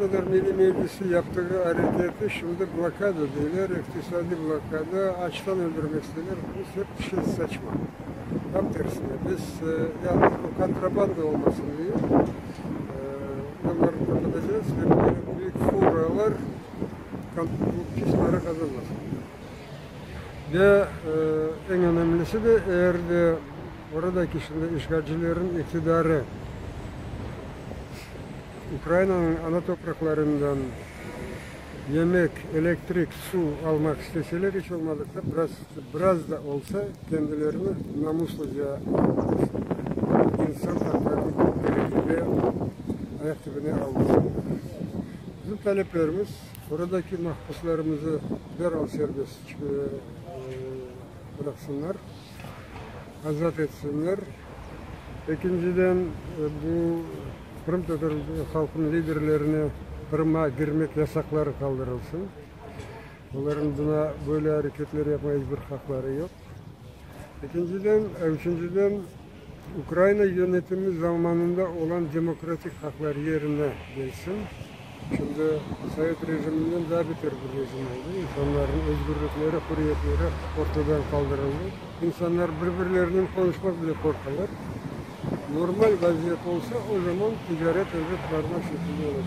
Kadar Milli Meclisi yaptığı hareketi şimdi blokada diyorlar, iktisadi blokada, açtan öldürmek istiyorlar. Bu hep şey saçma. Tam tersine biz e, yalnız bu kontrabanda olmasın diye e, onları kapatacağız ve böyle büyük fuhralar kan- bu pis para kazanmasın. Ve e, en önemlisi de eğer de oradaki şimdi işgalcilerin iktidarı Ukrayna'nın ana topraklarından yemek, elektrik, su almak isteseler hiç olmadıkça biraz, biraz da olsa kendilerini namusluca insan haklarını gerekir ve ayak dibine almasınlar. Bizim taleplerimiz oradaki mahpuslarımızı derhal serbest e, bıraksınlar, azat etsinler. İkinciden e, bu Kırım Tatar halkın liderlerine Kırım'a girmek yasakları kaldırılsın. Onların buna böyle hareketler yapmaya hiçbir hakları yok. İkinciden, üçüncüden Ukrayna yönetimi zamanında olan demokratik haklar yerine gelsin. Şimdi Sovyet rejiminden daha beter bir rejim oldu. İnsanların özgürlükleri, hürriyetleri ortadan kaldırıldı. İnsanlar birbirlerinin konuşmak bile korkarlar normal vaziyet olsa o zaman ticaret elbet varmak şeklinde olur.